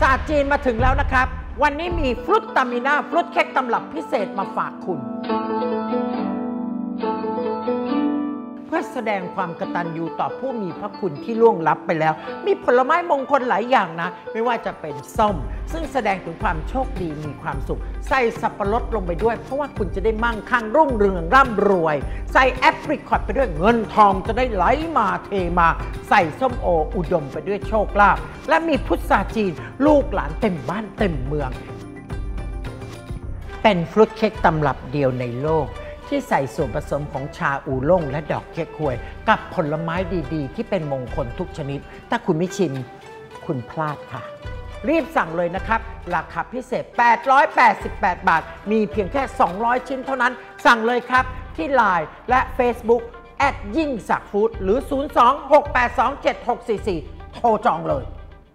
ศาสตร์จีนมาถึงแล้วนะครับ วันนี้มีฟรุตตามิน่าฟรุตเค้กตำรับพิเศษมาฝากคุณื่อแสดงความกตัญญูต่อผู้มีพระคุณที่ล่วงลับไปแล้ว มีผลไม้มงคลหลายอย่างนะ ไม่ว่าจะเป็นส้ม ซึ่งแสดงถึงความโชคดีมีความสุข ใส่สับปะรดลงไปด้วย เพราะว่าคุณจะได้มั่งคั่งรุ่งเรืองร่ำรวย ใส่แอปริคอตไปด้วยเงินทองจะได้ไหลมาเทมา ใส่ส้มโออุดมไปด้วยโชคลาภและมีพุทราจีนลูกหลานเต็มบ้านเต็มเมือง เป็นฟรุตเค้กตำรับเดียวในโลก ที่ใส่ส่วนผสมของชาอูล่งและดอกเค้กควย กับผลไม้ดีๆ ที่เป็นมงคลทุกชนิด ถ้าคุณไม่ชิมคุณพลาดค่ะ รีบสั่งเลยนะครับ ราคาพิเศษ 888 บาท มีเพียงแค่ 200 ชิ้นเท่านั้น สั่งเลยครับ ที่ Line และ Facebook แอดยิ่งสักฟู้ดหรือ 026827644 โทรจองเลย